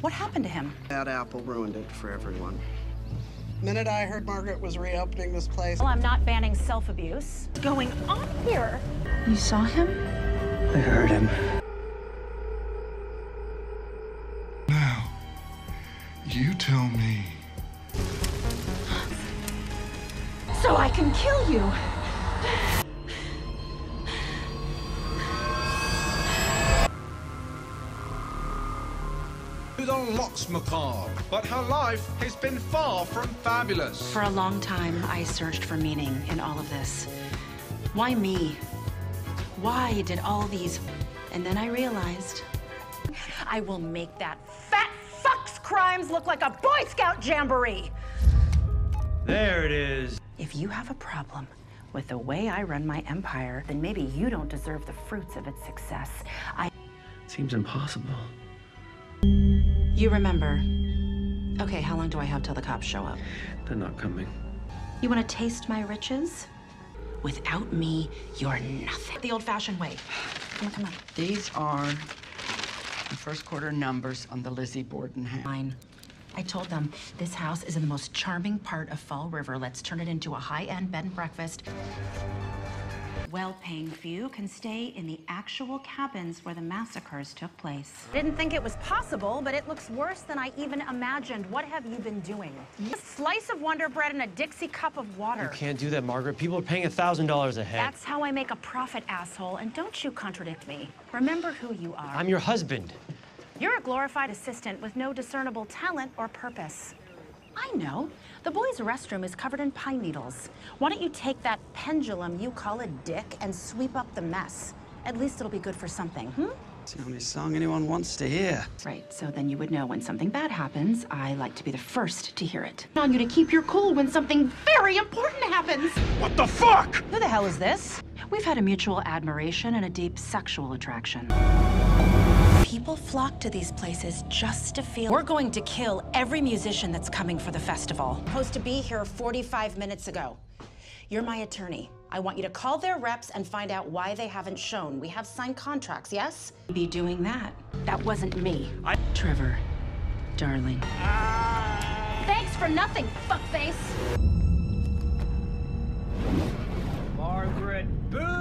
What happened to him? That apple ruined it for everyone. The minute I heard Margaret was reopening this place, Well, I'm not banning self-abuse. What's going on here? You saw him? I heard him. Now, you tell me. So I can kill you. On Locks Macabre, but her life has been far from fabulous. For a long time, I searched for meaning in all of this. Why me? Why did all these... And then I realized I will make that fat fuck's crimes look like a Boy Scout jamboree. There it is. If you have a problem with the way I run my empire, then maybe you don't deserve the fruits of its success. I... Seems impossible. You remember. Okay, how long do I have till the cops show up? They're not coming. You want to taste my riches? Without me, you're nothing. The old-fashioned way. Come on, come on. these are the first quarter numbers on the Lizzie Borden house. Fine. I told them this house is in the most charming part of Fall River. Let's turn it into a high-end bed and breakfast. Well-paying few can stay in the actual cabins where the massacres took place. Didn't think it was possible, but it looks worse than I even imagined. What have you been doing? A slice of Wonder Bread and a Dixie cup of water. You can't do that, Margaret. People are paying a $1,000 a head. That's how I make a profit, asshole. And don't you contradict me. Remember who you are. I'm your husband. You're a glorified assistant with no discernible talent or purpose. I know. The boys' restroom is covered in pine needles. Why don't you take that pendulum you call a dick and sweep up the mess? At least it'll be good for something, hmm? It's the only song anyone wants to hear. Right, so then you would know when something bad happens. I like to be the first to hear it. I On you to keep your cool when something very important happens. What the fuck? Who the hell is this? We've had a mutual admiration and a deep sexual attraction. People flock to these places just to feel. We're going to kill every musician that's coming for the festival. Supposed to be here 45 minutes ago. You're my attorney. I want you to call their reps and find out why they haven't shown. We have signed contracts, yes? Be doing that. That wasn't me. I- Trevor, darling. Thanks for nothing, fuckface. Margaret, boo!